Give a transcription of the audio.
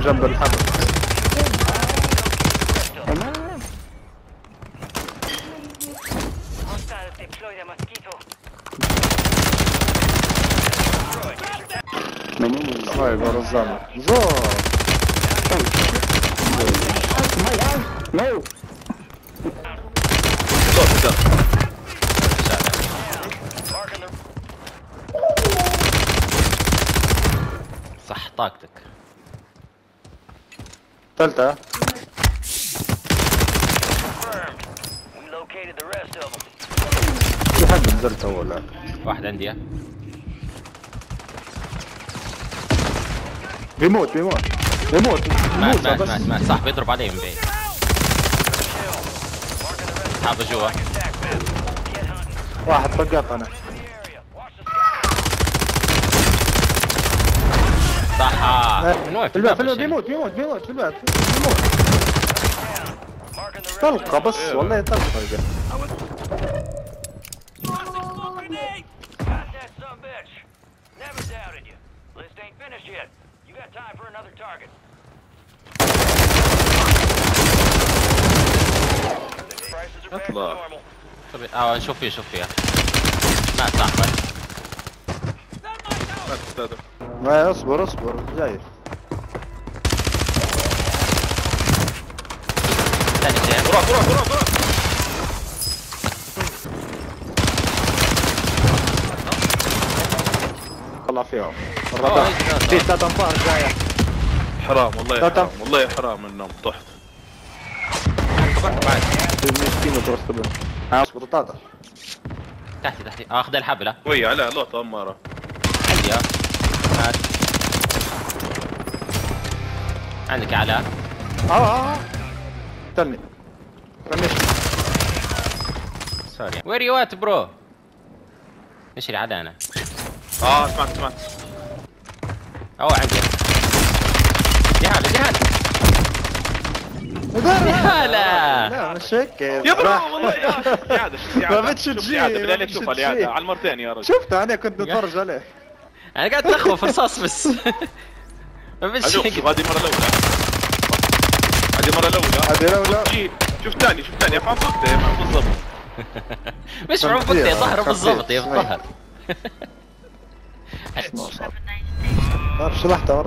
من جنب الحبل. mosquito. هاي برزانة زور صح طاقتك. ثالثة. في حد نزلت واحد عندي. بيموت بيموت بيموت مات بيموت مات مات مات. صح بيضرب علي من بعيد. حاطه جوا. واحد فقط أنا. the صح من وين في الباب في الباب الباب بيموت بيموت بيموت في الباب بيموت Marking the rest. طلقة بس والله طلقة Got that some bitch. Never doubted you. List ain't finished yet. You got time for another target. Prices are back to اطلع. normal. طب اه شوف فيه شوف فيه مات صح بس ما اصبر اصبر جاي. ثاني شيء وراك وراك وراك وراك طلع فيهم أوه، الرابع إيش ده؟ في ثلاث أنفار جاية. حرام والله حرام. والله حرام إنهم طحت. بعد مسكين وترست بهم. ها اصبر طاطا تحتي تحتي آه، آخذ الحبلة. وي على لوطة امارة مات عندك يا علاء آه آه. استني فنش سوري. وير يو ات برو إيش اللي عدا أنا. آه سمعت سمعت. أو عندي. دي هذا لا لا مش هيك يا برو والله ما بدش تجي،. لعادة على المرتين يا رجل. شفته أنا كنت بتفرج عليه. أنا قاعد اتلخبط في الرصاص بس. ما فيش شوف شيء. هذه المرة الأولى. هذه المرة الأولى. هذه جي، شوف ثاني شوف ثاني. أفهم صوته أفهم بالضبط مش معروف يا ظهره بالضبط يا. الظهر طيب شو لحظة